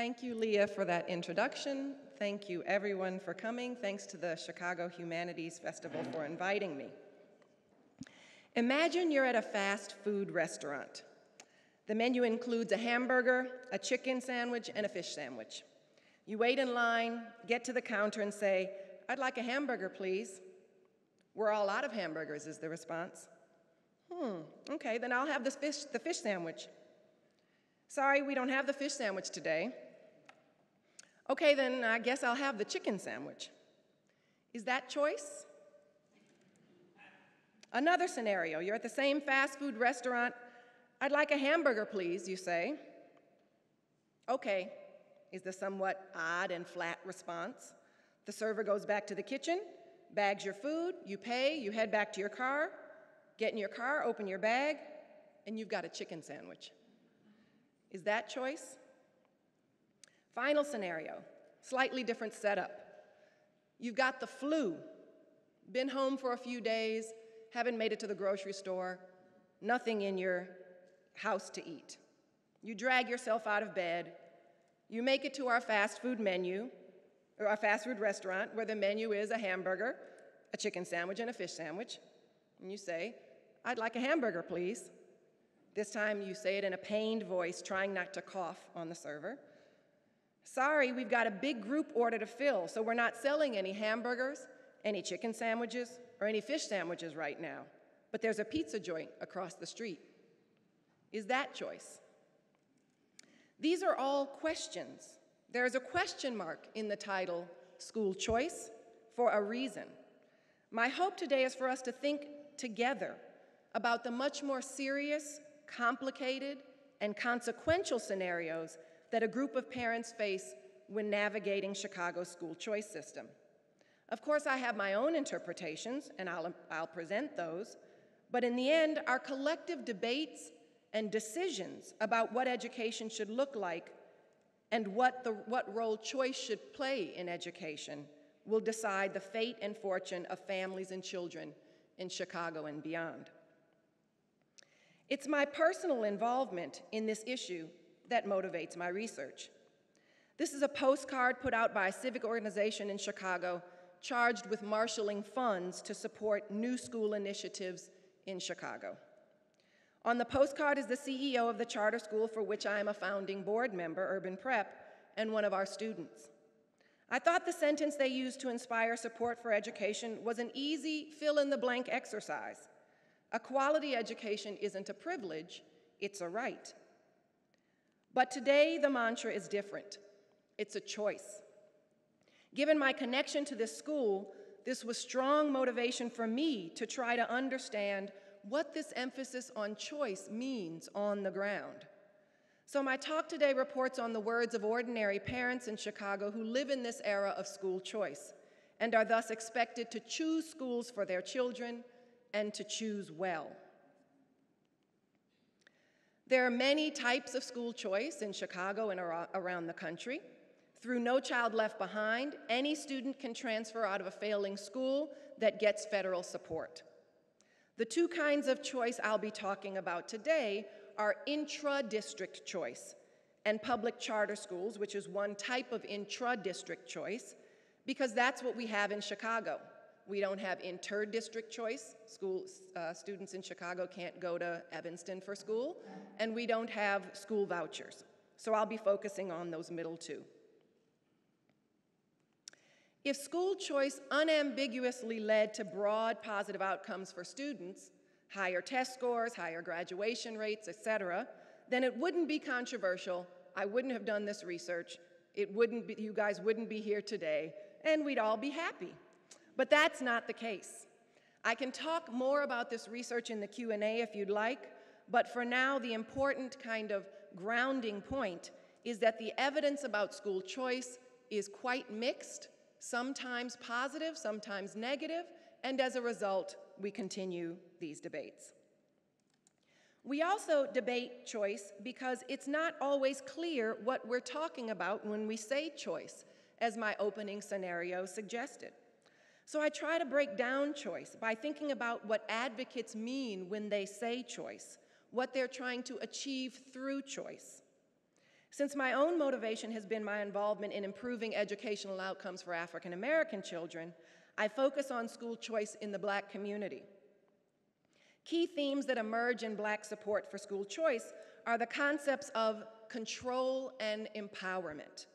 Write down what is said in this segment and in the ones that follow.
Thank you, Leah, for that introduction. Thank you, everyone, for coming. Thanks to the Chicago Humanities Festival for inviting me. Imagine you're at a fast food restaurant. The menu includes a hamburger, a chicken sandwich, and a fish sandwich. You wait in line, get to the counter, and say, I'd like a hamburger, please. We're all out of hamburgers, is the response. Hmm, okay, then I'll have the fish, the fish sandwich. Sorry, we don't have the fish sandwich today. Okay, then I guess I'll have the chicken sandwich. Is that choice? Another scenario you're at the same fast food restaurant. I'd like a hamburger, please, you say. Okay, is the somewhat odd and flat response. The server goes back to the kitchen, bags your food, you pay, you head back to your car, get in your car, open your bag, and you've got a chicken sandwich. Is that choice? Final scenario, slightly different setup. You've got the flu, been home for a few days, haven't made it to the grocery store, nothing in your house to eat. You drag yourself out of bed, you make it to our fast food menu, or our fast food restaurant, where the menu is a hamburger, a chicken sandwich, and a fish sandwich. And you say, I'd like a hamburger, please. This time you say it in a pained voice, trying not to cough on the server. Sorry, we've got a big group order to fill, so we're not selling any hamburgers, any chicken sandwiches, or any fish sandwiches right now. But there's a pizza joint across the street. Is that choice? These are all questions. There is a question mark in the title, School Choice, for a reason. My hope today is for us to think together about the much more serious, complicated, and consequential scenarios that a group of parents face when navigating Chicago's school choice system. Of course, I have my own interpretations, and I'll, I'll present those, but in the end, our collective debates and decisions about what education should look like and what, the, what role choice should play in education will decide the fate and fortune of families and children in Chicago and beyond. It's my personal involvement in this issue that motivates my research. This is a postcard put out by a civic organization in Chicago charged with marshaling funds to support new school initiatives in Chicago. On the postcard is the CEO of the charter school for which I am a founding board member, Urban Prep, and one of our students. I thought the sentence they used to inspire support for education was an easy fill in the blank exercise. A quality education isn't a privilege, it's a right. But today the mantra is different. It's a choice. Given my connection to this school, this was strong motivation for me to try to understand what this emphasis on choice means on the ground. So, my talk today reports on the words of ordinary parents in Chicago who live in this era of school choice and are thus expected to choose schools for their children and to choose well. There are many types of school choice in Chicago and around the country. Through No Child Left Behind, any student can transfer out of a failing school that gets federal support. The two kinds of choice I'll be talking about today are intra-district choice and public charter schools, which is one type of intra-district choice, because that's what we have in Chicago. We don't have inter-district choice. School, uh, students in Chicago can't go to Evanston for school, and we don't have school vouchers. So I'll be focusing on those middle two. If school choice unambiguously led to broad positive outcomes for students, higher test scores, higher graduation rates, et cetera, then it wouldn't be controversial. I wouldn't have done this research. It wouldn't be, you guys wouldn't be here today, and we'd all be happy. But that's not the case. I can talk more about this research in the Q&A if you'd like, but for now, the important kind of grounding point is that the evidence about school choice is quite mixed sometimes positive, sometimes negative, and as a result, we continue these debates. We also debate choice because it's not always clear what we're talking about when we say choice, as my opening scenario suggested. So I try to break down choice by thinking about what advocates mean when they say choice, what they're trying to achieve through choice. Since my own motivation has been my involvement in improving educational outcomes for African American children, I focus on school choice in the black community. Key themes that emerge in black support for school choice are the concepts of control and empowerment.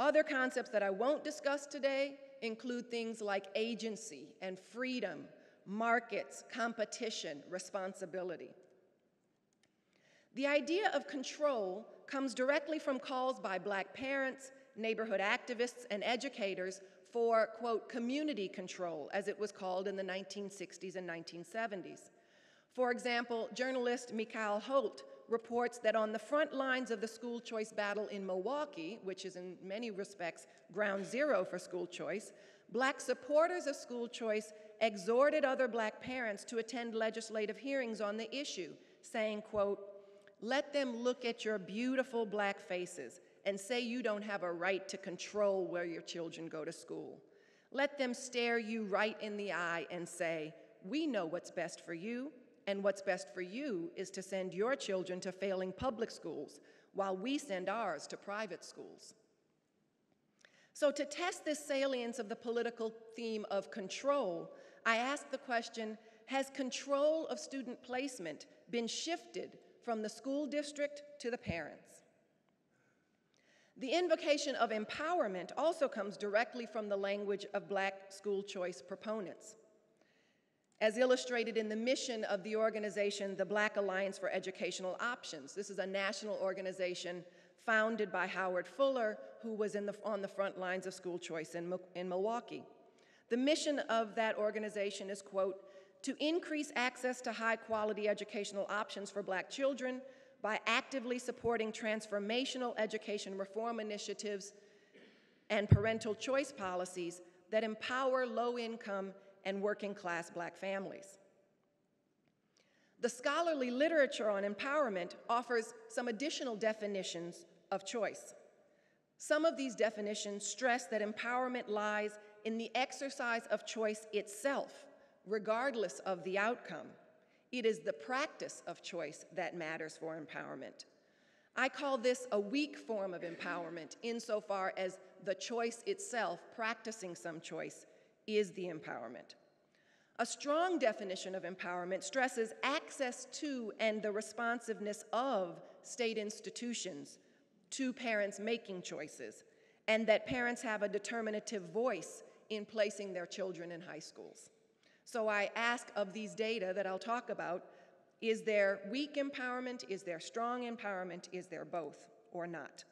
Other concepts that I won't discuss today include things like agency and freedom, markets, competition, responsibility. The idea of control comes directly from calls by black parents, neighborhood activists, and educators for, quote, community control, as it was called in the 1960s and 1970s. For example, journalist Mikel Holt reports that on the front lines of the school choice battle in Milwaukee, which is in many respects ground zero for school choice, black supporters of school choice exhorted other black parents to attend legislative hearings on the issue, saying, quote, let them look at your beautiful black faces and say you don't have a right to control where your children go to school. Let them stare you right in the eye and say, We know what's best for you, and what's best for you is to send your children to failing public schools while we send ours to private schools. So, to test this salience of the political theme of control, I ask the question Has control of student placement been shifted from the school district to the parents? The invocation of empowerment also comes directly from the language of black school choice proponents. As illustrated in the mission of the organization, the Black Alliance for Educational Options. This is a national organization founded by Howard Fuller, who was in the, on the front lines of school choice in, in Milwaukee. The mission of that organization is, quote, to increase access to high quality educational options for black children by actively supporting transformational education reform initiatives and parental choice policies that empower low income and working class black families. The scholarly literature on empowerment offers some additional definitions of choice. Some of these definitions stress that empowerment lies in the exercise of choice itself, regardless of the outcome. It is the practice of choice that matters for empowerment. I call this a weak form of empowerment insofar as the choice itself, practicing some choice, is the empowerment. A strong definition of empowerment stresses access to and the responsiveness of state institutions to parents making choices, and that parents have a determinative voice in placing their children in high schools. So I ask of these data that I'll talk about, is there weak empowerment? Is there strong empowerment? Is there both or not?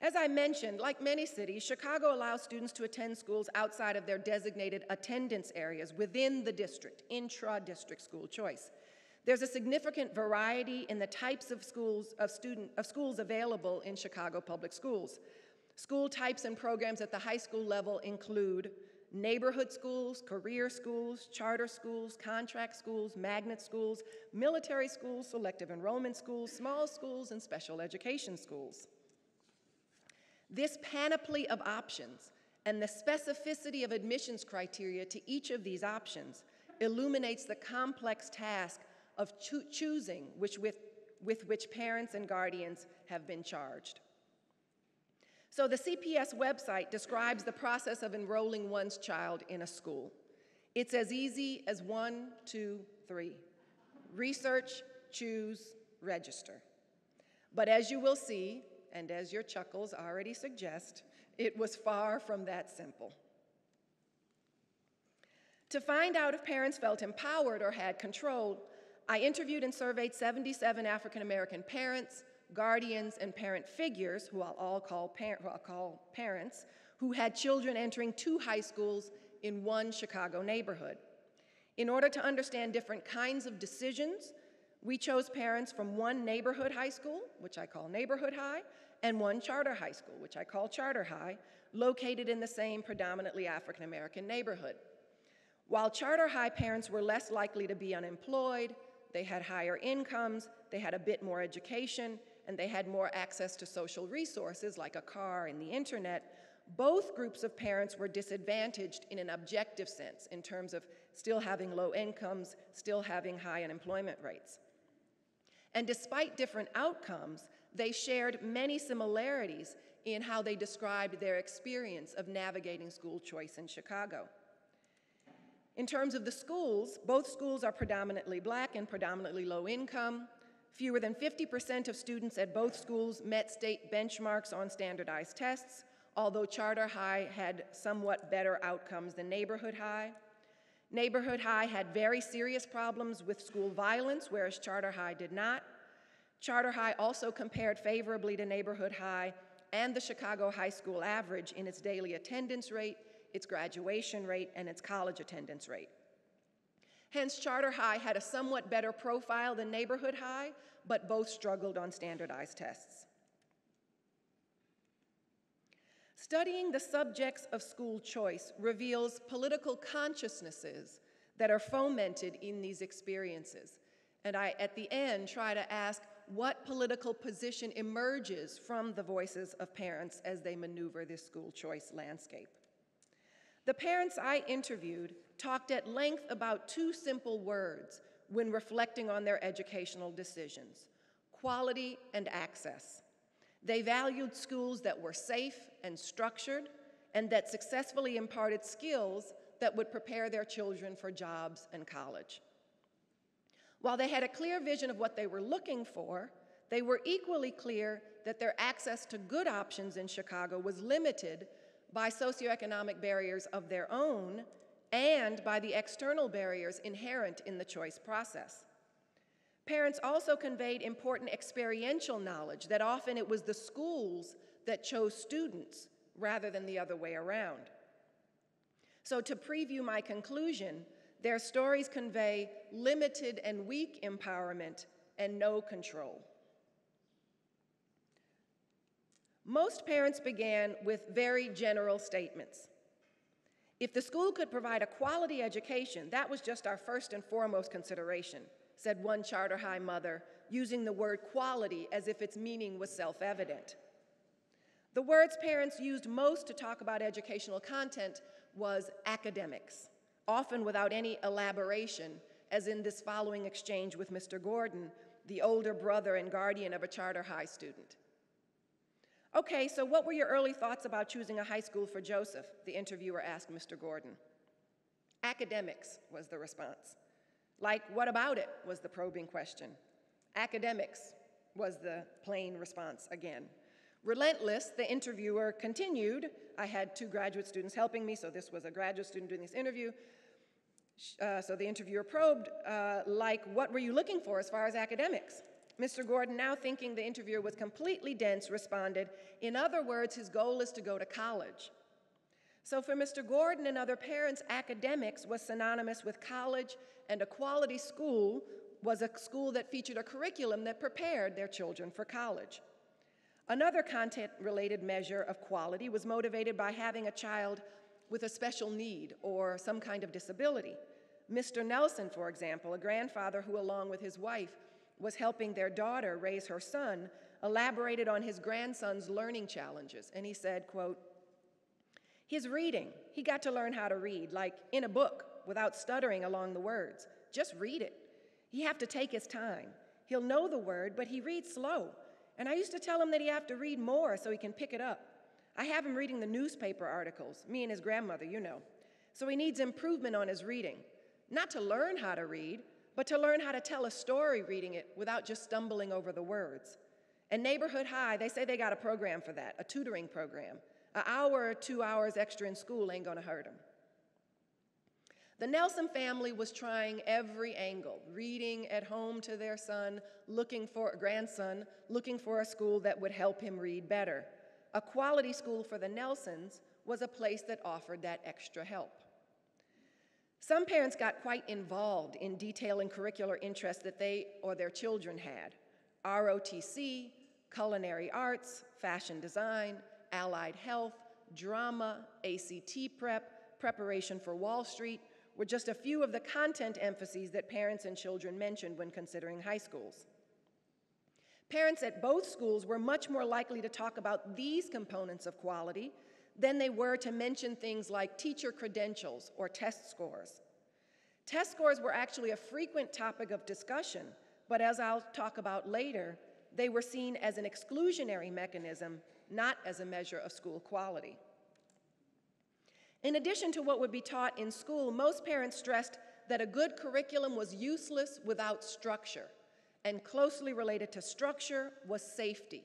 As I mentioned, like many cities, Chicago allows students to attend schools outside of their designated attendance areas within the district, intra-district school choice. There's a significant variety in the types of schools, of, student, of schools available in Chicago public schools. School types and programs at the high school level include neighborhood schools, career schools, charter schools, contract schools, magnet schools, military schools, selective enrollment schools, small schools, and special education schools. This panoply of options and the specificity of admissions criteria to each of these options illuminates the complex task of cho choosing which with, with which parents and guardians have been charged. So the CPS website describes the process of enrolling one's child in a school. It's as easy as one, two, three. Research, choose, register. But as you will see, and as your chuckles already suggest, it was far from that simple. To find out if parents felt empowered or had control, I interviewed and surveyed 77 African American parents, guardians, and parent figures, who I'll all call, par I'll call parents, who had children entering two high schools in one Chicago neighborhood. In order to understand different kinds of decisions, we chose parents from one neighborhood high school, which I call Neighborhood High, and one charter high school, which I call Charter High, located in the same predominantly African American neighborhood. While charter high parents were less likely to be unemployed, they had higher incomes, they had a bit more education, and they had more access to social resources like a car and the internet, both groups of parents were disadvantaged in an objective sense in terms of still having low incomes, still having high unemployment rates. And despite different outcomes, they shared many similarities in how they described their experience of navigating school choice in Chicago. In terms of the schools, both schools are predominantly black and predominantly low income. Fewer than 50% of students at both schools met state benchmarks on standardized tests, although Charter High had somewhat better outcomes than Neighborhood High. Neighborhood High had very serious problems with school violence, whereas Charter High did not. Charter High also compared favorably to Neighborhood High and the Chicago high school average in its daily attendance rate, its graduation rate, and its college attendance rate. Hence, Charter High had a somewhat better profile than Neighborhood High, but both struggled on standardized tests. Studying the subjects of school choice reveals political consciousnesses that are fomented in these experiences. And I, at the end, try to ask what political position emerges from the voices of parents as they maneuver this school choice landscape. The parents I interviewed talked at length about two simple words when reflecting on their educational decisions quality and access. They valued schools that were safe and structured and that successfully imparted skills that would prepare their children for jobs and college. While they had a clear vision of what they were looking for, they were equally clear that their access to good options in Chicago was limited by socioeconomic barriers of their own and by the external barriers inherent in the choice process. Parents also conveyed important experiential knowledge that often it was the schools that chose students rather than the other way around. So, to preview my conclusion, their stories convey limited and weak empowerment and no control. Most parents began with very general statements. If the school could provide a quality education, that was just our first and foremost consideration said one charter high mother, using the word quality as if its meaning was self evident. The words parents used most to talk about educational content was academics, often without any elaboration, as in this following exchange with Mr. Gordon, the older brother and guardian of a charter high student. Okay, so what were your early thoughts about choosing a high school for Joseph? The interviewer asked Mr. Gordon. Academics was the response. Like, what about it? was the probing question. Academics was the plain response again. Relentless, the interviewer continued. I had two graduate students helping me, so this was a graduate student doing this interview. Uh, so the interviewer probed, uh, like, what were you looking for as far as academics? Mr. Gordon, now thinking the interviewer was completely dense, responded, in other words, his goal is to go to college. So for Mr. Gordon and other parents, academics was synonymous with college, and a quality school was a school that featured a curriculum that prepared their children for college. Another content related measure of quality was motivated by having a child with a special need or some kind of disability. Mr. Nelson, for example, a grandfather who, along with his wife, was helping their daughter raise her son, elaborated on his grandson's learning challenges. And he said, quote, his reading, he got to learn how to read, like in a book, without stuttering along the words. Just read it. He have to take his time. He'll know the word, but he reads slow. And I used to tell him that he have to read more so he can pick it up. I have him reading the newspaper articles, me and his grandmother, you know. So he needs improvement on his reading. Not to learn how to read, but to learn how to tell a story reading it without just stumbling over the words. And Neighborhood High, they say they got a program for that, a tutoring program. An hour or two hours extra in school ain't gonna hurt them. The Nelson family was trying every angle, reading at home to their son, looking for a grandson, looking for a school that would help him read better. A quality school for the Nelsons was a place that offered that extra help. Some parents got quite involved in detailing curricular interests that they or their children had ROTC, culinary arts, fashion design, allied health, drama, ACT prep, preparation for Wall Street were just a few of the content emphases that parents and children mentioned when considering high schools. Parents at both schools were much more likely to talk about these components of quality than they were to mention things like teacher credentials or test scores. Test scores were actually a frequent topic of discussion, but as I'll talk about later, they were seen as an exclusionary mechanism, not as a measure of school quality. In addition to what would be taught in school, most parents stressed that a good curriculum was useless without structure, and closely related to structure was safety.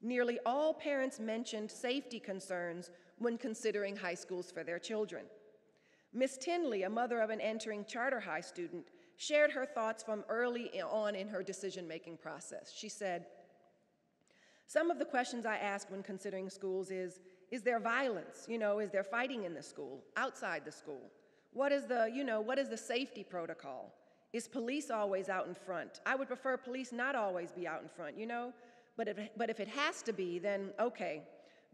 Nearly all parents mentioned safety concerns when considering high schools for their children. Miss Tinley, a mother of an entering charter high student, shared her thoughts from early on in her decision making process. She said, Some of the questions I ask when considering schools is Is there violence? You know, is there fighting in the school, outside the school? What is the, you know, what is the safety protocol? Is police always out in front? I would prefer police not always be out in front, you know? But if, but if it has to be, then okay.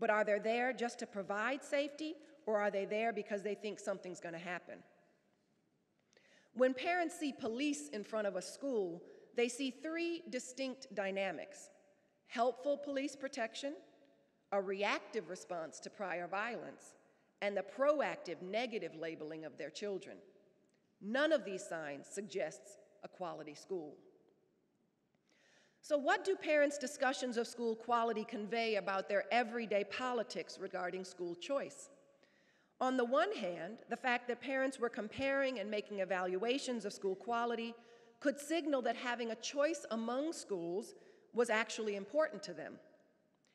But are they there just to provide safety, or are they there because they think something's going to happen? When parents see police in front of a school, they see three distinct dynamics helpful police protection, a reactive response to prior violence, and the proactive negative labeling of their children. None of these signs suggests a quality school. So, what do parents' discussions of school quality convey about their everyday politics regarding school choice? On the one hand, the fact that parents were comparing and making evaluations of school quality could signal that having a choice among schools was actually important to them.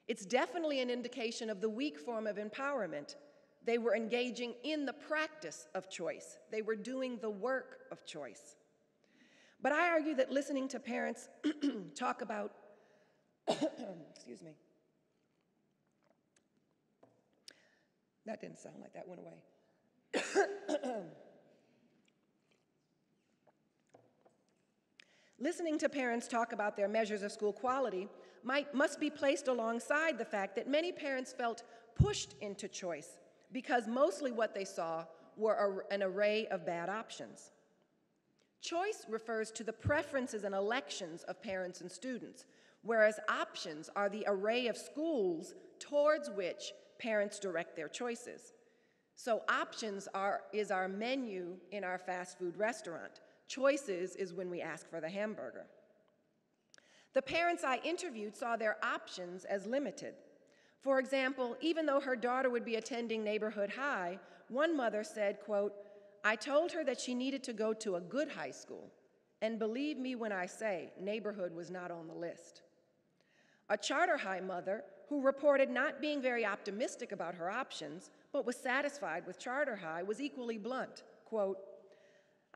It's definitely an indication of the weak form of empowerment. They were engaging in the practice of choice, they were doing the work of choice. But I argue that listening to parents talk about, excuse me, that didn't sound like that went away. Listening to parents talk about their measures of school quality might, must be placed alongside the fact that many parents felt pushed into choice because mostly what they saw were a, an array of bad options. Choice refers to the preferences and elections of parents and students, whereas options are the array of schools towards which parents direct their choices. So options are, is our menu in our fast food restaurant. Choices is when we ask for the hamburger. The parents I interviewed saw their options as limited. For example, even though her daughter would be attending neighborhood high, one mother said, quote, I told her that she needed to go to a good high school, and believe me when I say, neighborhood was not on the list. A charter high mother who reported not being very optimistic about her options, but was satisfied with charter high, was equally blunt. Quote,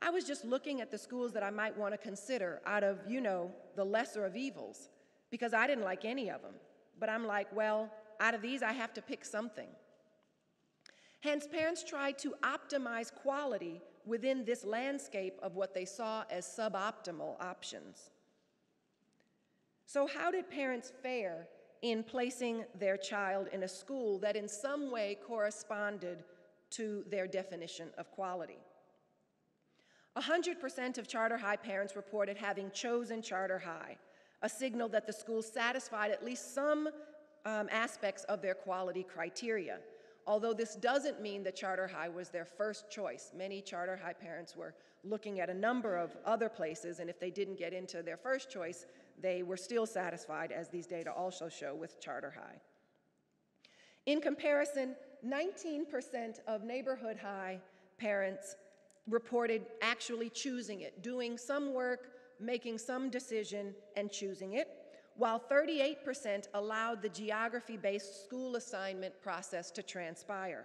I was just looking at the schools that I might want to consider out of, you know, the lesser of evils, because I didn't like any of them. But I'm like, well, out of these, I have to pick something. Hence, parents tried to optimize quality within this landscape of what they saw as suboptimal options. So, how did parents fare in placing their child in a school that in some way corresponded to their definition of quality? 100% of charter high parents reported having chosen charter high, a signal that the school satisfied at least some um, aspects of their quality criteria. Although this doesn't mean that charter high was their first choice. Many charter high parents were looking at a number of other places, and if they didn't get into their first choice, they were still satisfied, as these data also show, with charter high. In comparison, 19% of neighborhood high parents reported actually choosing it, doing some work, making some decision, and choosing it while 38% allowed the geography based school assignment process to transpire.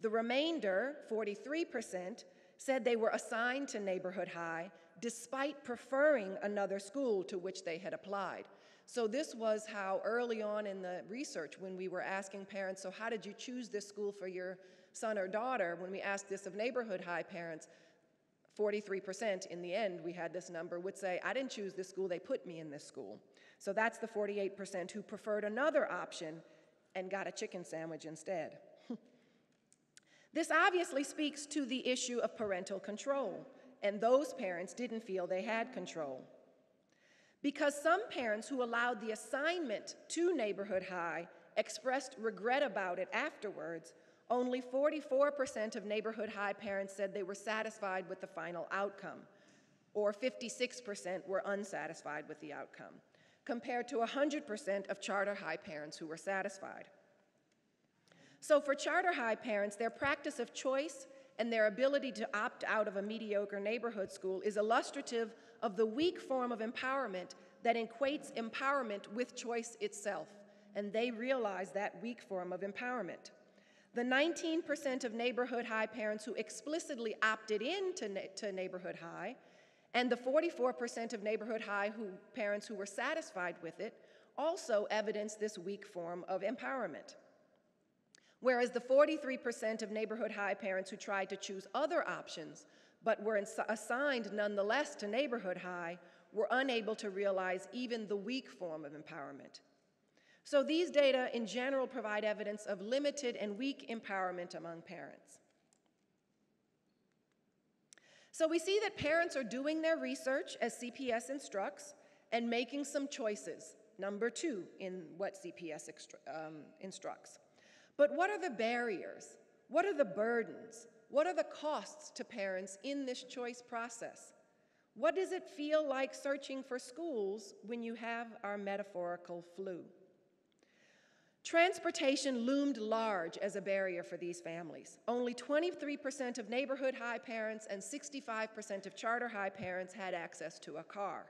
The remainder, 43%, said they were assigned to neighborhood high despite preferring another school to which they had applied. So, this was how early on in the research, when we were asking parents, So, how did you choose this school for your son or daughter? When we asked this of neighborhood high parents, 43% in the end, we had this number, would say, I didn't choose this school, they put me in this school. So that's the 48% who preferred another option and got a chicken sandwich instead. this obviously speaks to the issue of parental control, and those parents didn't feel they had control. Because some parents who allowed the assignment to Neighborhood High expressed regret about it afterwards, only 44% of neighborhood high parents said they were satisfied with the final outcome. or 56% were unsatisfied with the outcome, compared to 100% of charter high parents who were satisfied. So for charter high parents, their practice of choice and their ability to opt out of a mediocre neighborhood school is illustrative of the weak form of empowerment that equates empowerment with choice itself, and they realize that weak form of empowerment. The 19% of neighborhood high parents who explicitly opted in to, to neighborhood high, and the 44% of neighborhood high who, parents who were satisfied with it, also evidence this weak form of empowerment. Whereas the 43% of neighborhood high parents who tried to choose other options but were assigned nonetheless to neighborhood high were unable to realize even the weak form of empowerment. So these data in general provide evidence of limited and weak empowerment among parents. So we see that parents are doing their research as CPS instructs and making some choices, number two in what CPS um, instructs. But what are the barriers? What are the burdens? What are the costs to parents in this choice process? What does it feel like searching for schools when you have our metaphorical flu? Transportation loomed large as a barrier for these families. Only 23% of neighborhood high parents and 65% of charter high parents had access to a car.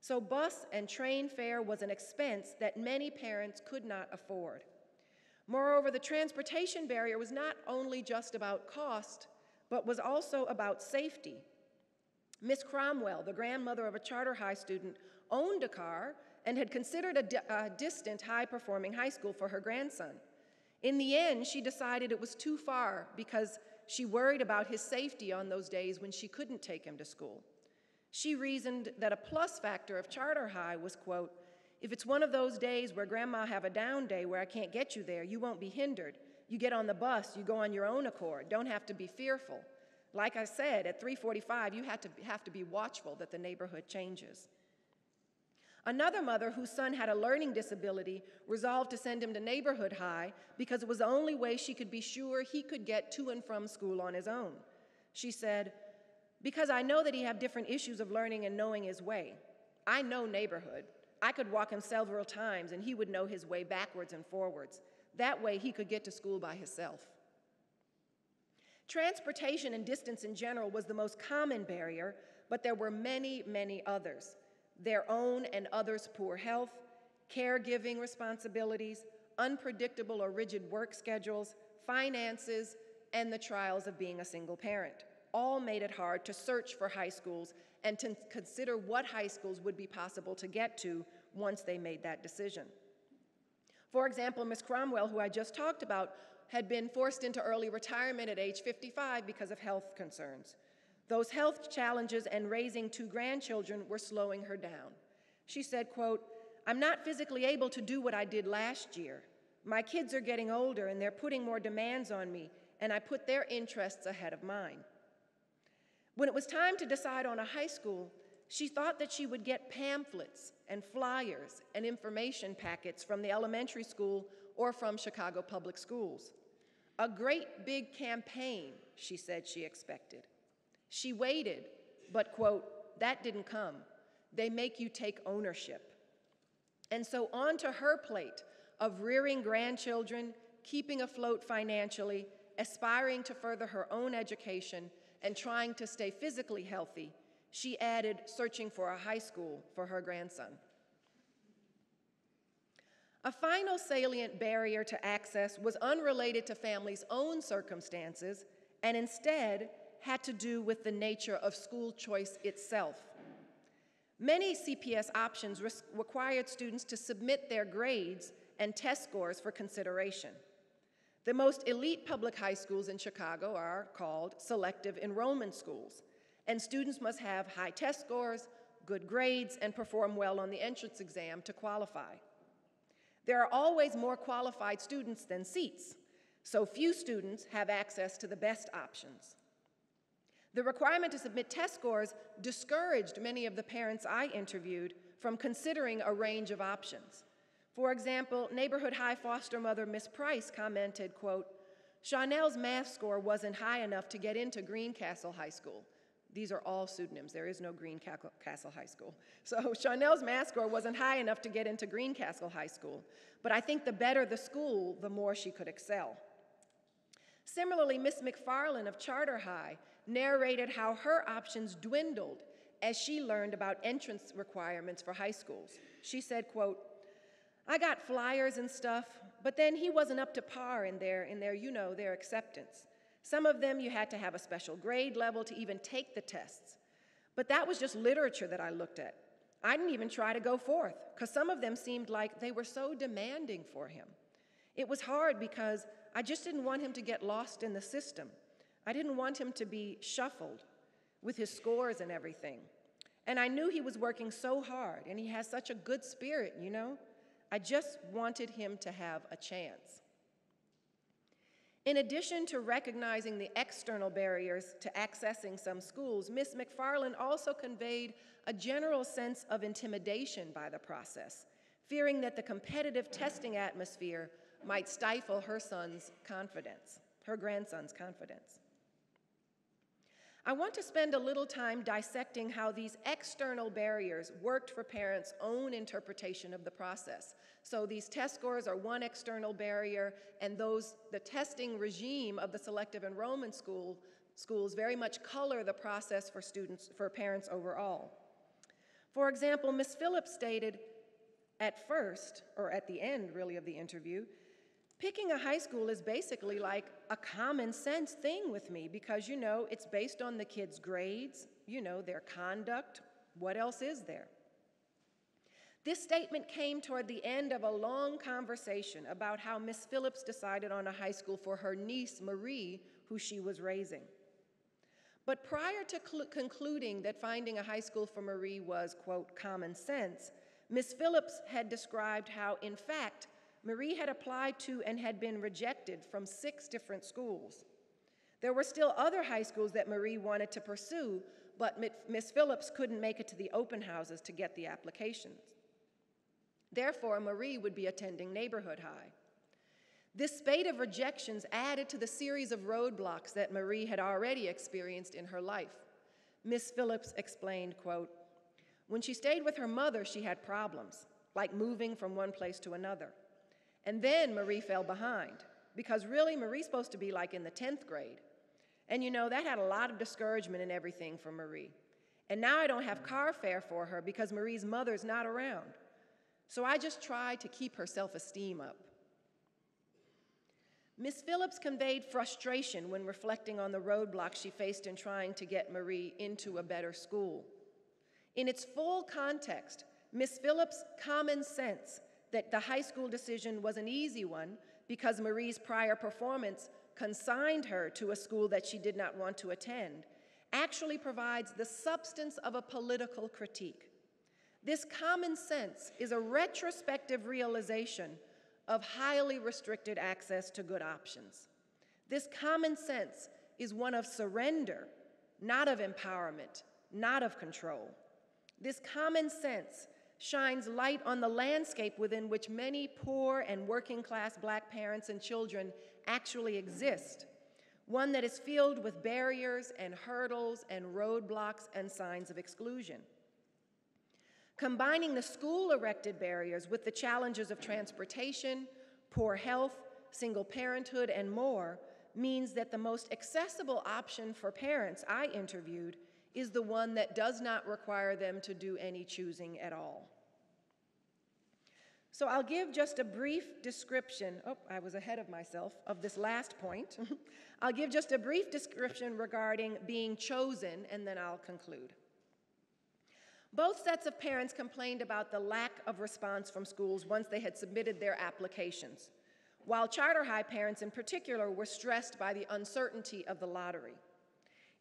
So, bus and train fare was an expense that many parents could not afford. Moreover, the transportation barrier was not only just about cost, but was also about safety. Miss Cromwell, the grandmother of a charter high student, owned a car and had considered a, di a distant, high performing high school for her grandson. In the end, she decided it was too far because she worried about his safety on those days when she couldn't take him to school. She reasoned that a plus factor of charter high was, quote, if it's one of those days where grandma have a down day where I can't get you there, you won't be hindered. You get on the bus, you go on your own accord, don't have to be fearful. Like I said, at 345, you have to, have to be watchful that the neighborhood changes. Another mother whose son had a learning disability resolved to send him to neighborhood high because it was the only way she could be sure he could get to and from school on his own. She said, Because I know that he have different issues of learning and knowing his way. I know neighborhood. I could walk him several times and he would know his way backwards and forwards. That way he could get to school by himself. Transportation and distance in general was the most common barrier, but there were many, many others their own and others' poor health, caregiving responsibilities, unpredictable or rigid work schedules, finances, and the trials of being a single parent. All made it hard to search for high schools and to consider what high schools would be possible to get to once they made that decision. For example, Ms. Cromwell, who I just talked about, had been forced into early retirement at age 55 because of health concerns. Those health challenges and raising two grandchildren were slowing her down. She said, quote, I'm not physically able to do what I did last year. My kids are getting older and they're putting more demands on me, and I put their interests ahead of mine. When it was time to decide on a high school, she thought that she would get pamphlets and flyers and information packets from the elementary school or from Chicago Public Schools. A great big campaign, she said she expected. She waited, but, quote, that didn't come. They make you take ownership. And so, onto her plate of rearing grandchildren, keeping afloat financially, aspiring to further her own education, and trying to stay physically healthy, she added searching for a high school for her grandson. A final salient barrier to access was unrelated to families' own circumstances and instead had to do with the nature of school choice itself. Many CPS options required students to submit their grades and test scores for consideration. The most elite public high schools in Chicago are called selective enrollment schools, and students must have high test scores, good grades, and perform well on the entrance exam to qualify. There are always more qualified students than seats, so few students have access to the best options. The requirement to submit test scores discouraged many of the parents I interviewed from considering a range of options. For example, neighborhood high foster mother Miss Price commented, quote, Chanel's math score wasn't high enough to get into Greencastle High School. These are all pseudonyms. There is no Greencastle High School. So Chanel's math score wasn't high enough to get into Greencastle High School. But I think the better the school, the more she could excel. Similarly, Miss McFarland of Charter High narrated how her options dwindled as she learned about entrance requirements for high schools. She said, quote, I got flyers and stuff, but then he wasn't up to par in their, in their, you know, their acceptance. Some of them you had to have a special grade level to even take the tests. But that was just literature that I looked at. I didn't even try to go forth, because some of them seemed like they were so demanding for him. It was hard because I just didn't want him to get lost in the system. I didn't want him to be shuffled with his scores and everything. And I knew he was working so hard, and he has such a good spirit, you know? I just wanted him to have a chance. In addition to recognizing the external barriers to accessing some schools, Ms. McFarland also conveyed a general sense of intimidation by the process, fearing that the competitive testing atmosphere might stifle her son's confidence, her grandson's confidence. I want to spend a little time dissecting how these external barriers worked for parents' own interpretation of the process. So these test scores are one external barrier, and those the testing regime of the selective enrollment school schools very much color the process for students for parents overall. For example, Ms. Phillips stated at first, or at the end really of the interview, Picking a high school is basically like a common sense thing with me because, you know, it's based on the kids' grades, you know, their conduct. What else is there? This statement came toward the end of a long conversation about how Miss Phillips decided on a high school for her niece, Marie, who she was raising. But prior to cl- concluding that finding a high school for Marie was, quote, common sense, Miss Phillips had described how, in fact, Marie had applied to and had been rejected from six different schools. There were still other high schools that Marie wanted to pursue, but Miss Phillips couldn't make it to the open houses to get the applications. Therefore, Marie would be attending neighborhood high. This spate of rejections added to the series of roadblocks that Marie had already experienced in her life. Miss Phillips explained, quote, when she stayed with her mother, she had problems, like moving from one place to another. And then Marie fell behind because really Marie's supposed to be like in the 10th grade. And you know, that had a lot of discouragement and everything for Marie. And now I don't have car fare for her because Marie's mother's not around. So I just try to keep her self esteem up. Miss Phillips conveyed frustration when reflecting on the roadblocks she faced in trying to get Marie into a better school. In its full context, Miss Phillips' common sense that the high school decision was an easy one because Marie's prior performance consigned her to a school that she did not want to attend, actually provides the substance of a political critique. This common sense is a retrospective realization of highly restricted access to good options. This common sense is one of surrender, not of empowerment, not of control. This common sense shines light on the landscape within which many poor and working class black parents and children actually exist, one that is filled with barriers and hurdles and roadblocks and signs of exclusion. Combining the school erected barriers with the challenges of transportation, poor health, single parenthood, and more means that the most accessible option for parents I interviewed is the one that does not require them to do any choosing at all. So I'll give just a brief description. Oh, I was ahead of myself of this last point. I'll give just a brief description regarding being chosen, and then I'll conclude. Both sets of parents complained about the lack of response from schools once they had submitted their applications, while charter high parents in particular were stressed by the uncertainty of the lottery.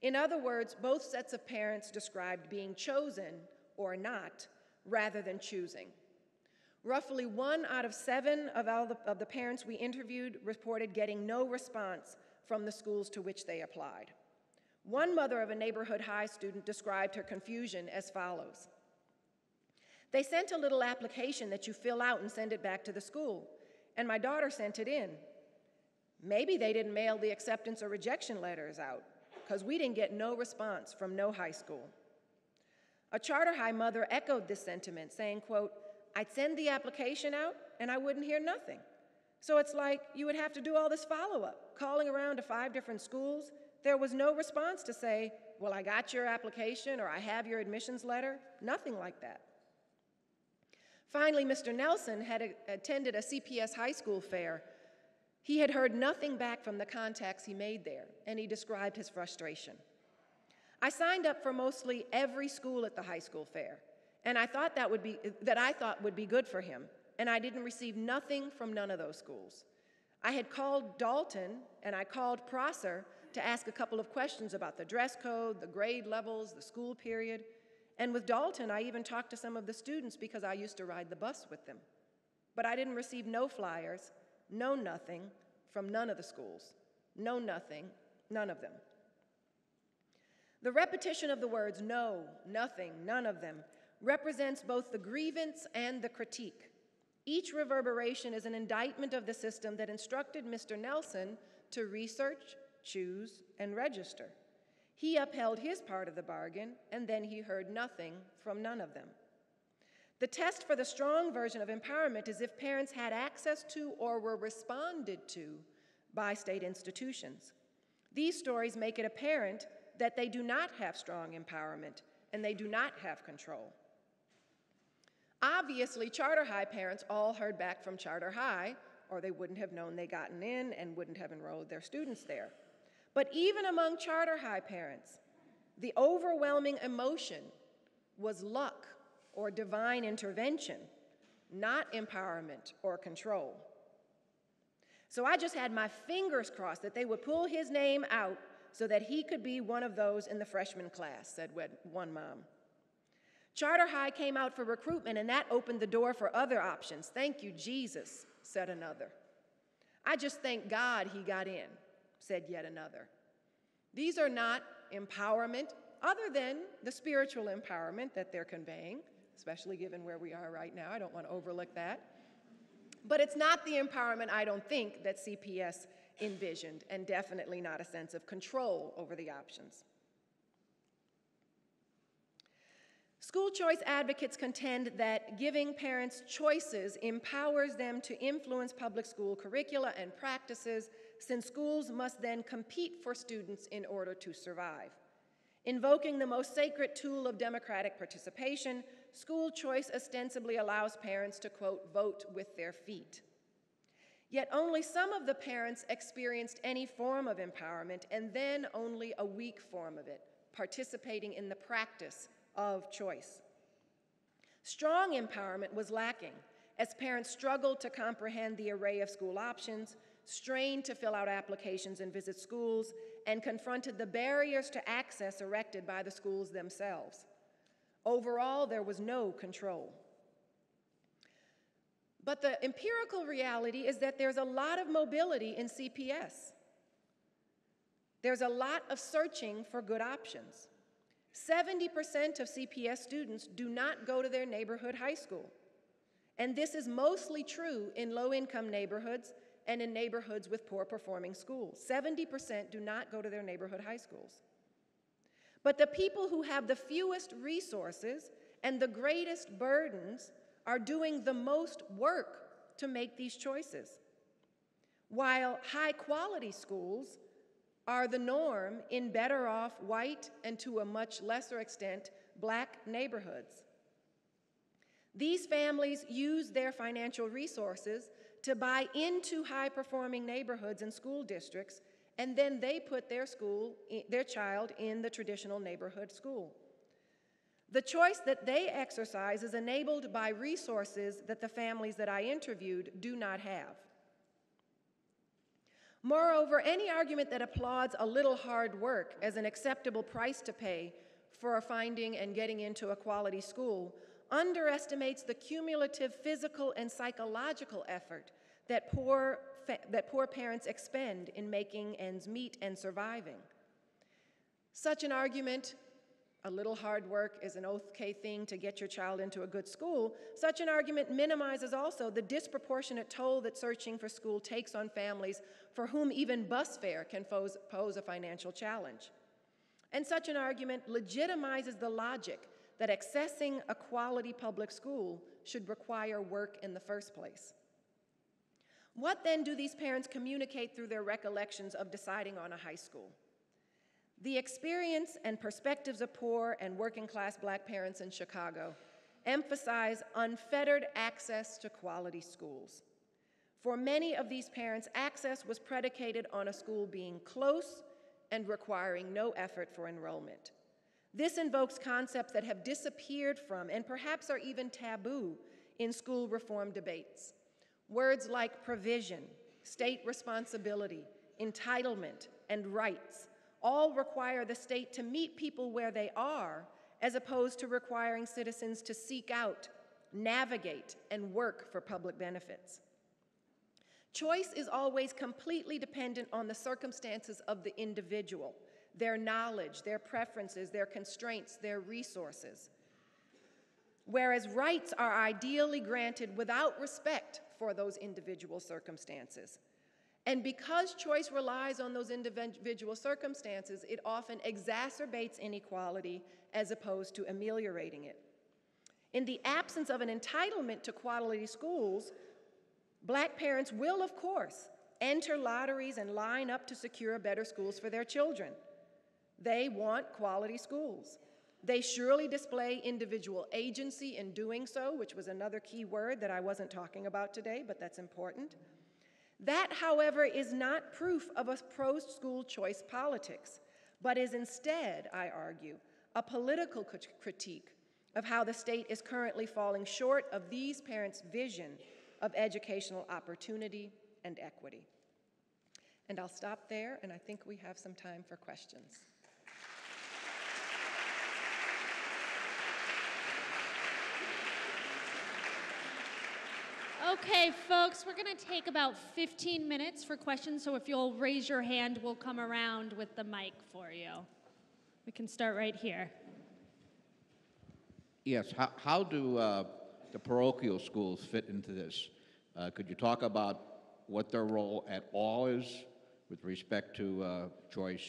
In other words, both sets of parents described being chosen or not rather than choosing. Roughly one out of seven of, the, of the parents we interviewed reported getting no response from the schools to which they applied. One mother of a neighborhood high student described her confusion as follows They sent a little application that you fill out and send it back to the school, and my daughter sent it in. Maybe they didn't mail the acceptance or rejection letters out. Because we didn't get no response from no high school. A charter high mother echoed this sentiment, saying, quote, I'd send the application out and I wouldn't hear nothing. So it's like you would have to do all this follow up, calling around to five different schools. There was no response to say, Well, I got your application or I have your admissions letter. Nothing like that. Finally, Mr. Nelson had a, attended a CPS high school fair. He had heard nothing back from the contacts he made there, and he described his frustration. I signed up for mostly every school at the high school fair, and I thought that would be that I thought would be good for him, and I didn't receive nothing from none of those schools. I had called Dalton and I called Prosser to ask a couple of questions about the dress code, the grade levels, the school period. And with Dalton, I even talked to some of the students because I used to ride the bus with them. But I didn't receive no flyers, no nothing from none of the schools. Know nothing, none of them. The repetition of the words no, nothing, none of them represents both the grievance and the critique. Each reverberation is an indictment of the system that instructed Mr. Nelson to research, choose, and register. He upheld his part of the bargain, and then he heard nothing from none of them. The test for the strong version of empowerment is if parents had access to or were responded to by state institutions. These stories make it apparent that they do not have strong empowerment and they do not have control. Obviously, charter high parents all heard back from charter high, or they wouldn't have known they gotten in and wouldn't have enrolled their students there. But even among charter high parents, the overwhelming emotion was luck or divine intervention, not empowerment or control. So I just had my fingers crossed that they would pull his name out so that he could be one of those in the freshman class, said one mom. Charter High came out for recruitment, and that opened the door for other options. Thank you, Jesus, said another. I just thank God he got in, said yet another. These are not empowerment, other than the spiritual empowerment that they're conveying, especially given where we are right now. I don't want to overlook that. But it's not the empowerment, I don't think, that CPS envisioned, and definitely not a sense of control over the options. School choice advocates contend that giving parents choices empowers them to influence public school curricula and practices, since schools must then compete for students in order to survive. Invoking the most sacred tool of democratic participation, school choice ostensibly allows parents to, quote, vote with their feet. Yet only some of the parents experienced any form of empowerment, and then only a weak form of it, participating in the practice of choice. Strong empowerment was lacking as parents struggled to comprehend the array of school options, strained to fill out applications and visit schools, and confronted the barriers to access erected by the schools themselves. Overall, there was no control. But the empirical reality is that there's a lot of mobility in CPS. There's a lot of searching for good options. 70% of CPS students do not go to their neighborhood high school. And this is mostly true in low income neighborhoods and in neighborhoods with poor performing schools. 70% do not go to their neighborhood high schools. But the people who have the fewest resources and the greatest burdens are doing the most work to make these choices. While high quality schools are the norm in better off white and to a much lesser extent black neighborhoods. These families use their financial resources to buy into high performing neighborhoods and school districts, and then they put their school, their child in the traditional neighborhood school. The choice that they exercise is enabled by resources that the families that I interviewed do not have. Moreover, any argument that applauds a little hard work as an acceptable price to pay for a finding and getting into a quality school underestimates the cumulative physical and psychological effort that poor, that poor parents expend in making ends meet and surviving. Such an argument a little hard work is an okay thing to get your child into a good school, such an argument minimizes also the disproportionate toll that searching for school takes on families for whom even bus fare can pose, a financial challenge. And such an argument legitimizes the logic that accessing a quality public school should require work in the first place. What then do these parents communicate through their recollections of deciding on a high school? The experience and perspectives of poor and working class black parents in Chicago emphasize unfettered access to quality schools. For many of these parents, access was predicated on a school being close and requiring no effort for enrollment. This invokes concepts that have disappeared from and perhaps are even taboo in school reform debates. Words like provision, state responsibility, entitlement, and rights all require the state to meet people where they are as opposed to requiring citizens to seek out, navigate, and work for public benefits. Choice is always completely dependent on the circumstances of the individual, their knowledge, their preferences, their constraints, their resources. Whereas rights are ideally granted without respect for those individual circumstances. And because choice relies on those individual circumstances, it often exacerbates inequality as opposed to ameliorating it. In the absence of an entitlement to quality schools, Black parents will, of course, enter lotteries and line up to secure better schools for their children. They want quality schools. They surely display individual agency in doing so, which was another key word that I wasn't talking about today, but that's important. That, however, is not proof of a pro school choice politics, but is instead, I argue, a political critique of how the state is currently falling short of these parents' vision of educational opportunity and equity. And I'll stop there, and I think we have some time for questions. Okay, folks, we're going to take about 15 minutes for questions, so if you'll raise your hand, we'll come around with the mic for you. We can start right here. Yes, how, how do uh, the parochial schools fit into this? Uh, could you talk about what their role at all is with respect to uh, choice?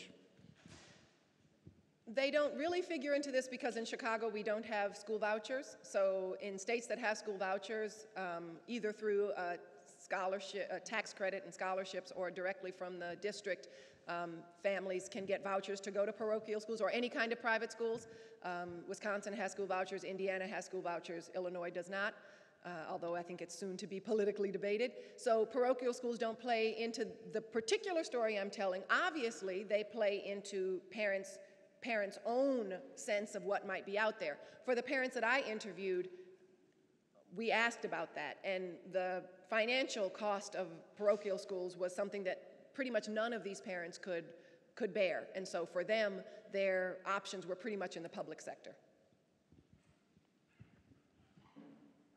They don't really figure into this because in Chicago we don't have school vouchers. So in states that have school vouchers, um, either through a scholarship, a tax credit and scholarships, or directly from the district, um, families can get vouchers to go to parochial schools or any kind of private schools. Um, Wisconsin has school vouchers, Indiana has school vouchers, Illinois does not. Uh, although I think it's soon to be politically debated. So parochial schools don't play into the particular story I'm telling. Obviously, they play into parents' parents' own sense of what might be out there. For the parents that I interviewed, we asked about that, and the financial cost of parochial schools was something that pretty much none of these parents could, could bear. And so for them, their options were pretty much in the public sector.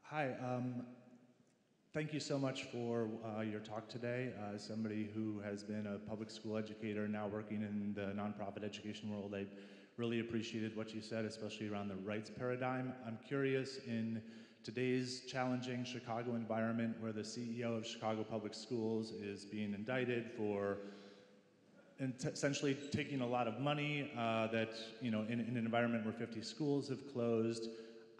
Hi, um, thank you so much for uh, your talk today. Uh, as somebody who has been a public school educator, now working in the nonprofit education world, I really appreciated what you said, especially around the rights paradigm. I'm curious in today's challenging Chicago environment where the CEO of Chicago Public Schools is being indicted for essentially taking a lot of money uh, that, you know, in, in an environment where 50 schools have closed,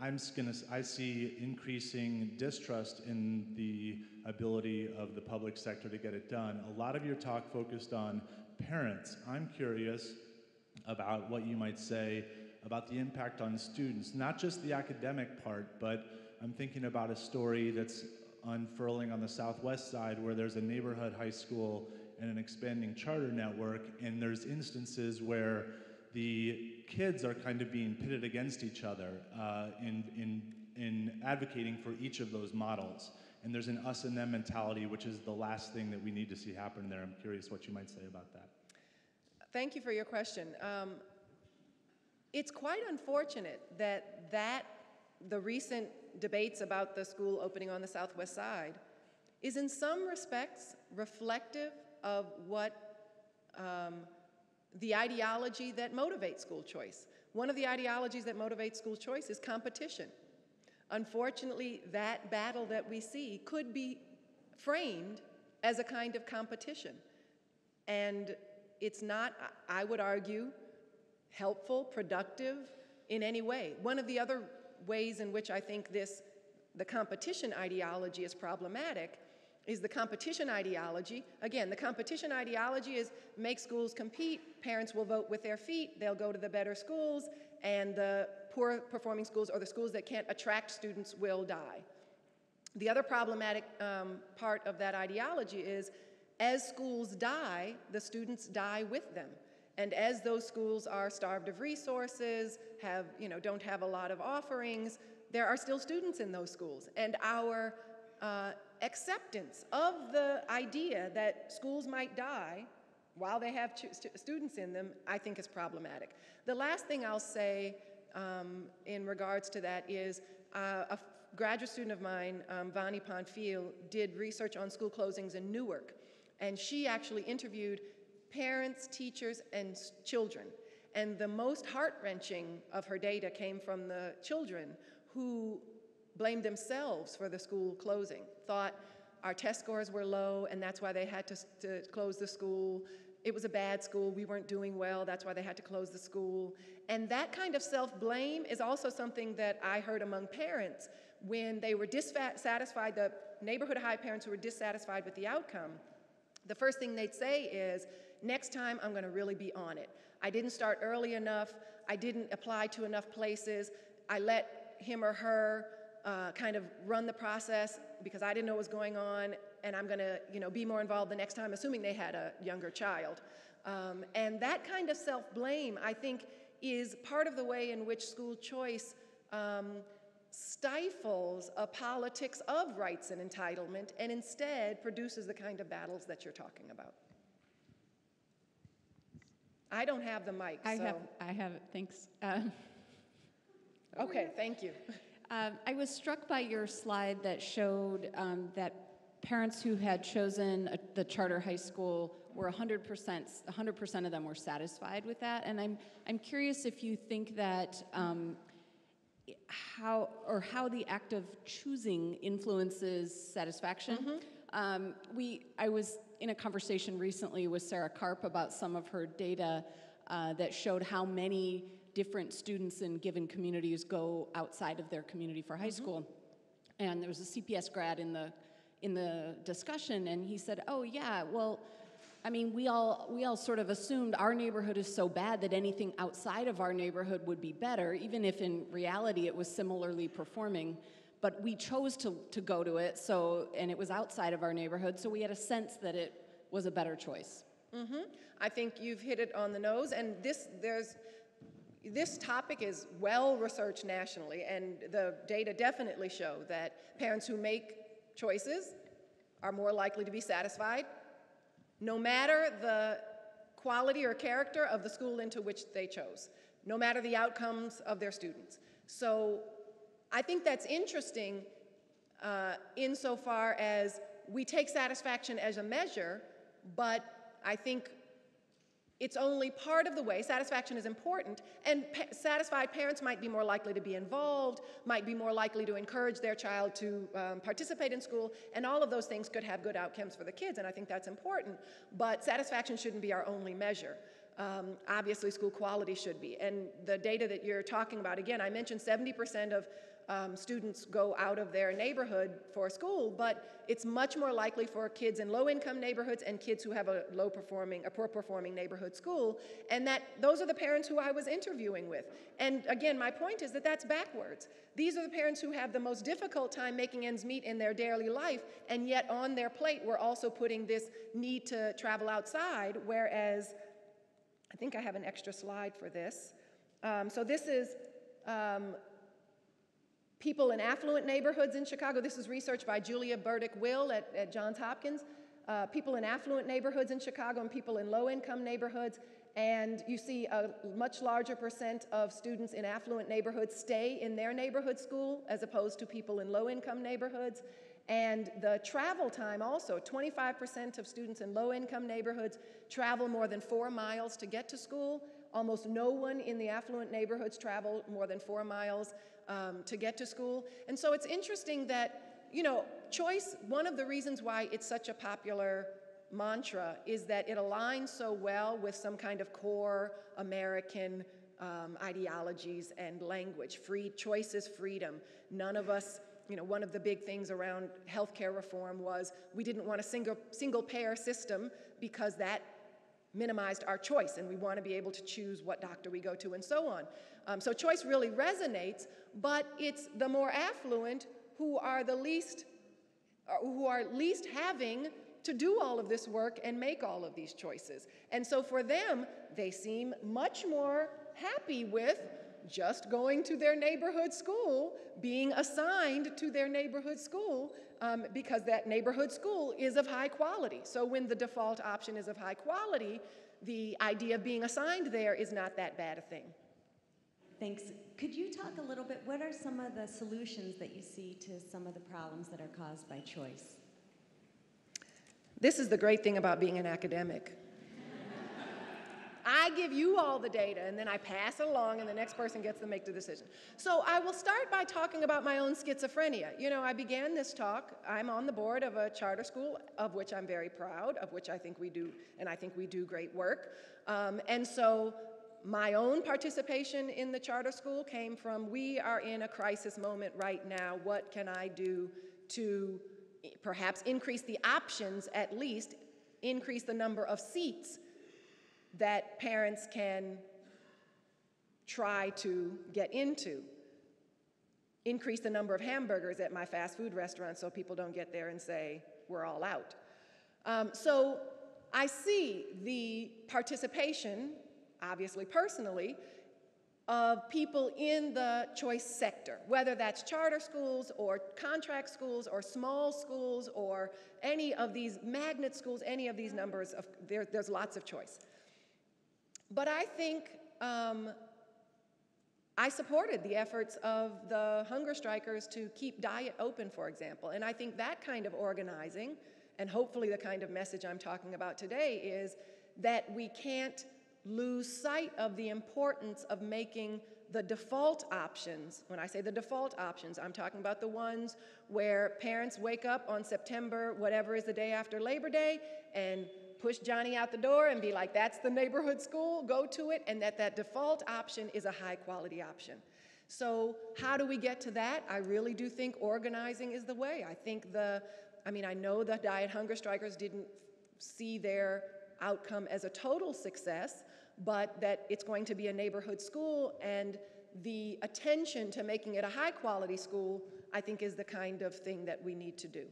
I'm gonna, I see increasing distrust in the ability of the public sector to get it done. A lot of your talk focused on parents. I'm curious about what you might say about the impact on students, not just the academic part, but I'm thinking about a story that's unfurling on the southwest side where there's a neighborhood high school and an expanding charter network, and there's instances where the kids are kind of being pitted against each other uh, in, in, in advocating for each of those models. And there's an us and them mentality, which is the last thing that we need to see happen there. I'm curious what you might say about that. Thank you for your question. Um, it's quite unfortunate that that the recent debates about the school opening on the southwest side is in some respects reflective of what um, the ideology that motivates school choice. One of the ideologies that motivates school choice is competition. Unfortunately, that battle that we see could be framed as a kind of competition. And it's not, I would argue, helpful, productive in any way. One of the other ways in which I think this, the competition ideology is problematic is the competition ideology. Again, the competition ideology is make schools compete, parents will vote with their feet, they'll go to the better schools, and the poor performing schools or the schools that can't attract students will die. The other problematic um, part of that ideology is as schools die, the students die with them. And as those schools are starved of resources, have, you know, don't have a lot of offerings, there are still students in those schools. And our uh, acceptance of the idea that schools might die while they have stu- students in them, I think is problematic. The last thing I'll say um, in regards to that is uh, a graduate student of mine, um, Vani Panfil, did research on school closings in Newark. And she actually interviewed parents, teachers, and children. And the most heart wrenching of her data came from the children who blamed themselves for the school closing, thought our test scores were low and that's why they had to, to close the school. It was a bad school, we weren't doing well, that's why they had to close the school. And that kind of self blame is also something that I heard among parents when they were dissatisfied, the neighborhood high parents who were dissatisfied with the outcome. The first thing they'd say is, next time I'm going to really be on it. I didn't start early enough, I didn't apply to enough places, I let him or her uh, kind of run the process because I didn't know what was going on, and I'm going to you know, be more involved the next time, assuming they had a younger child. Um, and that kind of self blame, I think, is part of the way in which school choice um, stifles a politics of rights and entitlement and instead produces the kind of battles that you're talking about. I don't have the mic, I so. have, I have, it. thanks. Um, Okay, thank you. Um, I was struck by your slide that showed um, that parents who had chosen a, the charter high school were 100%, 100% of them were satisfied with that. And I'm, I'm curious if you think that um, how, or how the act of choosing influences satisfaction. Um, we, I was in a conversation recently with Sarah Karp about some of her data uh, that showed how many different students in given communities go outside of their community for high mm-hmm. school. And there was a CPS grad in the in the discussion, and he said, "Oh yeah, well." I mean, we all we all sort of assumed our neighborhood is so bad that anything outside of our neighborhood would be better, even if in reality it was similarly performing. But we chose to, to go to it, so and it was outside of our neighborhood, so we had a sense that it was a better choice. Mm-hmm. I think you've hit it on the nose, and this there's this topic is well researched nationally, and the data definitely show that parents who make choices are more likely to be satisfied, no matter the quality or character of the school into which they chose, no matter the outcomes of their students. So I think that's interesting uh, insofar as we take satisfaction as a measure, but I think it's only part of the way. Satisfaction is important, and pa- satisfied parents might be more likely to be involved, might be more likely to encourage their child to um, participate in school, and all of those things could have good outcomes for the kids, and I think that's important. But satisfaction shouldn't be our only measure. Um, obviously, school quality should be. And the data that you're talking about, again, I mentioned 70% of um, students go out of their neighborhood for school, but it's much more likely for kids in low-income neighborhoods and kids who have a low-performing, a poor-performing neighborhood school, and that those are the parents who I was interviewing with. And again, my point is that that's backwards. These are the parents who have the most difficult time making ends meet in their daily life, and yet on their plate we're also putting this need to travel outside, whereas I think I have an extra slide for this. Um, so this is um, people in affluent neighborhoods in Chicago. This is research by Julia Burdick Will at, at Johns Hopkins. Uh, people in affluent neighborhoods in Chicago and people in low income neighborhoods. And you see a much larger percent of students in affluent neighborhoods stay in their neighborhood school as opposed to people in low income neighborhoods. And the travel time also 25% of students in low income neighborhoods travel more than four miles to get to school. Almost no one in the affluent neighborhoods travel more than four miles um, to get to school. And so it's interesting that, you know, choice, one of the reasons why it's such a popular mantra is that it aligns so well with some kind of core American um, ideologies and language. Free choice is freedom. None of us, you know, one of the big things around healthcare reform was we didn't want a single, single payer system because that minimized our choice, and we want to be able to choose what doctor we go to and so on. Um, so choice really resonates, but it's the more affluent who are the least, uh, who are least having to do all of this work and make all of these choices. And so for them, they seem much more happy with just going to their neighborhood school, being assigned to their neighborhood school, um, because that neighborhood school is of high quality. So when the default option is of high quality, the idea of being assigned there is not that bad a thing. Thanks. Could you talk a little bit, what are some of the solutions that you see to some of the problems that are caused by choice? This is the great thing about being an academic. I give you all the data and then I pass it along and the next person gets to make the decision. So I will start by talking about my own schizophrenia. You know, I began this talk, I'm on the board of a charter school of which I'm very proud, of which I think we do, and I think we do great work. Um, and so my own participation in the charter school came from we are in a crisis moment right now. What can I do to perhaps increase the options, at least increase the number of seats that parents can try to get into. Increase the number of hamburgers at my fast food restaurant so people don't get there and say, we're all out. Um, so I see the participation, obviously personally, of people in the choice sector, whether that's charter schools or contract schools or small schools or any of these magnet schools, any of these numbers, of, there, there's lots of choice. But I think um, I supported the efforts of the hunger strikers to keep Dyett open, for example. And I think that kind of organizing, and hopefully the kind of message I'm talking about today, is that we can't lose sight of the importance of making the default options. When I say the default options, I'm talking about the ones where parents wake up on September, whatever is the day after Labor Day, and push Johnny out the door and be like, that's the neighborhood school, go to it, and that that default option is a high quality option. So how do we get to that? I really do think organizing is the way. I think the, I mean, I know the Dyett hunger strikers didn't see their outcome as a total success, but that it's going to be a neighborhood school and the attention to making it a high quality school, I think is the kind of thing that we need to do.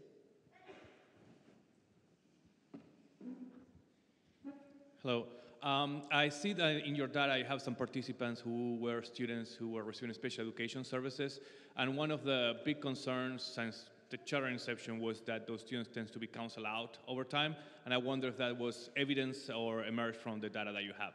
Hello. Um, I see that in your data you have some participants who were students who were receiving special education services, and one of the big concerns since the charter inception was that those students tend to be counseled out over time, and I wonder if that was evidence or emerged from the data that you have.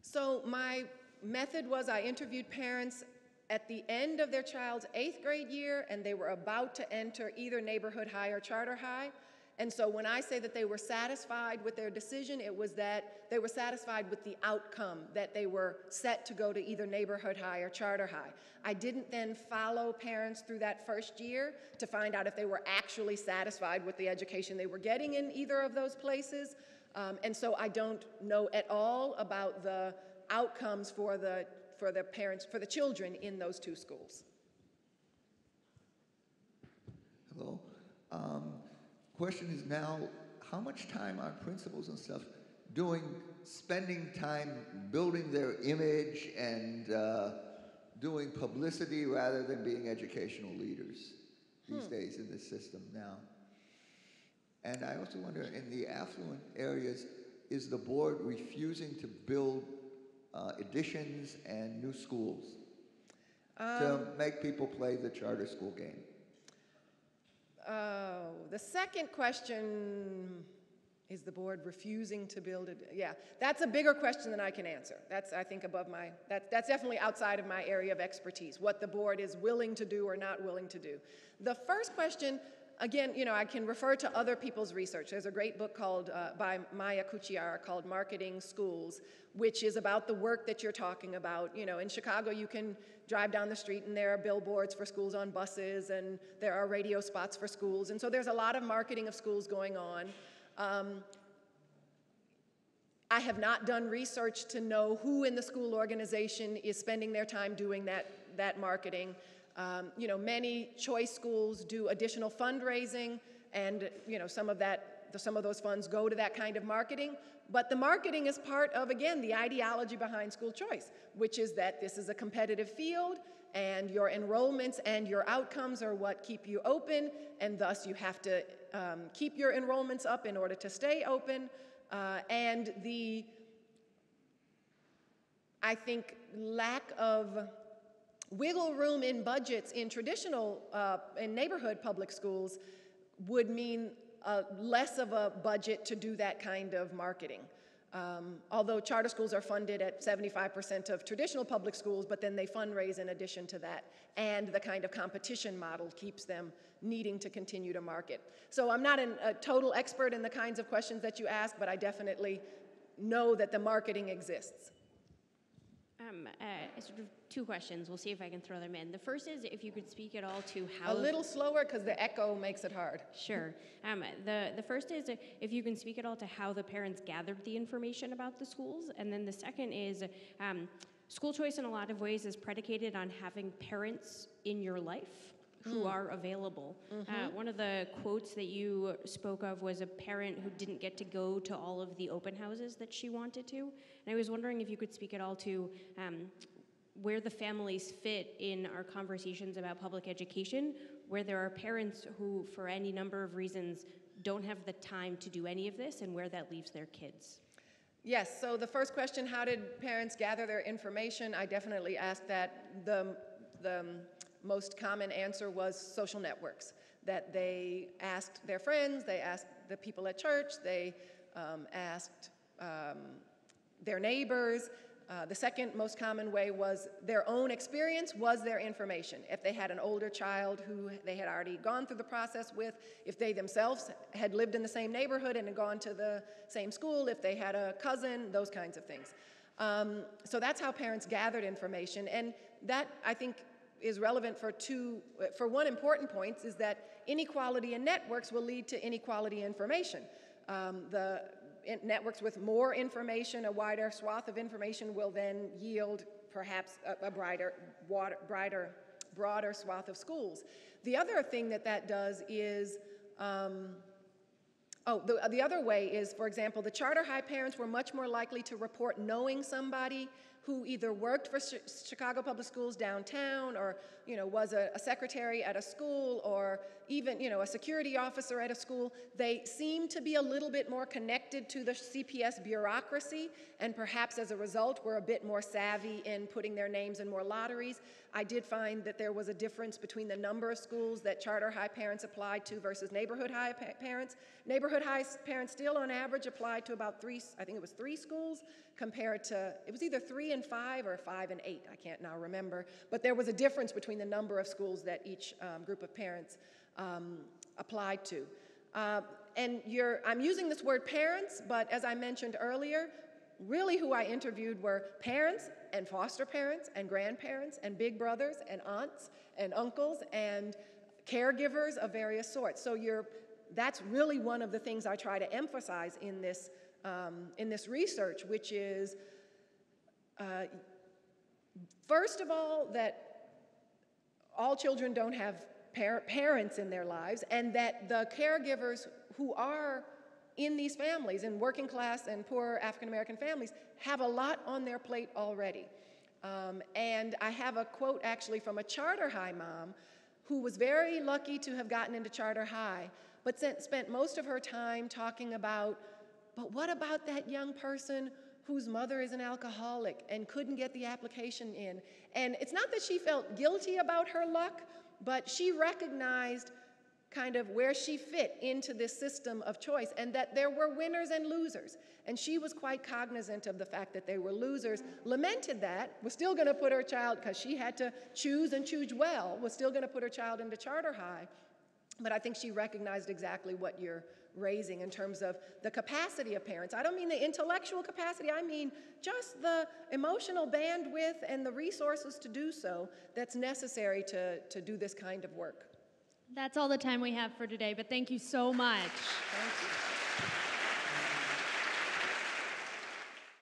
So my method was I interviewed parents at the end of their child's eighth grade year, and they were about to enter either neighborhood high or charter high. And so when I say that they were satisfied with their decision, it was that they were satisfied with the outcome, that they were set to go to either neighborhood high or charter high. I didn't then follow parents through that first year to find out if they were actually satisfied with the education they were getting in either of those places. Um, and so I don't know at all about the outcomes for the, for the parents, for the children in those two schools. Hello. Um, question is now, how much time are principals and stuff doing, spending time building their image and uh, doing publicity rather than being educational leaders these hmm. days in this system now? And I also wonder, in the affluent areas, is the board refusing to build uh, additions and new schools um, to make people play the charter school game? Oh, the second question is the board refusing to build it? Yeah, that's a bigger question than I can answer. That's, I think, above my, that, that's definitely outside of my area of expertise, what the board is willing to do or not willing to do. The first question, again, you know, I can refer to other people's research. There's a great book called, uh, by Maia Cucchiara called Marketing Schools, which is about the work that you're talking about. You know, in Chicago, you can drive down the street and there are billboards for schools on buses and there are radio spots for schools. And so there's a lot of marketing of schools going on. Um, I have not done research to know who in the school organization is spending their time doing that, that marketing. Um, you know, many choice schools do additional fundraising, and you know, some of that, some of those funds go to that kind of marketing. But the marketing is part of, again, the ideology behind school choice, which is that this is a competitive field, and your enrollments and your outcomes are what keep you open, and thus you have to um, keep your enrollments up in order to stay open. Uh, and the, I think, lack of wiggle room in budgets in traditional, uh, in neighborhood public schools would mean uh, less of a budget to do that kind of marketing. Um, although charter schools are funded at 75% of traditional public schools, but then they fundraise in addition to that. And the kind of competition model keeps them needing to continue to market. So I'm not an, a total expert in the kinds of questions that you ask, but I definitely know that the marketing exists. Um, uh, sort of two questions. We'll see if I can throw them in. The first is if you could speak at all to how. A little slower because the echo makes it hard. Sure. Um, the, the first is if you can speak at all to how the parents gathered the information about the schools. And then the second is um, school choice, in a lot of ways, is predicated on having parents in your life who are available. Uh, one of the quotes that you spoke of was a parent who didn't get to go to all of the open houses that she wanted to. And I was wondering if you could speak at all to um, where the families fit in our conversations about public education, where there are parents who, for any number of reasons, don't have the time to do any of this, and where that leaves their kids. Yes, so the first question, how did parents gather their information? I definitely asked that. The, the most common answer was social networks, that they asked their friends, they asked the people at church, they um, asked um, their neighbors. Uh, the second most common way was their own experience was their information. If they had an older child who they had already gone through the process with, if they themselves had lived in the same neighborhood and had gone to the same school, if they had a cousin, those kinds of things. Um, so that's how parents gathered information, and that I think is relevant for two, for one important point is that inequality in networks will lead to inequality in information. Um, the in networks with more information, a wider swath of information will then yield perhaps a, a brighter, water, brighter, broader swath of schools. The other thing that that does is, um, oh, the, the other way is, for example, the charter high parents were much more likely to report knowing somebody who either worked for Chicago Public Schools downtown or you know, was a, a, secretary at a school or even you know, a security officer at a school, they seem to be a little bit more connected to the CPS bureaucracy and perhaps as a result were a bit more savvy in putting their names in more lotteries. I did find that there was a difference between the number of schools that charter high parents applied to versus neighborhood high pa parents. Neighborhood high parents still on average applied to about three, I think it was three schools compared to, it was either three and five or five and eight, I can't now remember. But there was a difference between the number of schools that each um, group of parents um, applied to. Uh, and I'm using this word parents, but as I mentioned earlier, really who I interviewed were parents and foster parents and grandparents and big brothers and aunts and uncles and caregivers of various sorts. So you're, that's really one of the things I try to emphasize in this um, in this research, which is uh, first of all, that all children don't have par parents in their lives, and that the caregivers who are in these families, in working class and poor African American families, have a lot on their plate already. Um, and I have a quote actually from a charter high mom who was very lucky to have gotten into charter high, but spent most of her time talking about but what about that young person whose mother is an alcoholic and couldn't get the application in? And it's not that she felt guilty about her luck, but she recognized kind of where she fit into this system of choice and that there were winners and losers. And she was quite cognizant of the fact that they were losers, lamented that, was still going to put her child, because she had to choose and choose well, was still going to put her child into charter high. But I think she recognized exactly what you're raising in terms of the capacity of parents. I don't mean the intellectual capacity, I mean just the emotional bandwidth and the resources to do so that's necessary to, to do this kind of work. That's all the time we have for today, but thank you so much.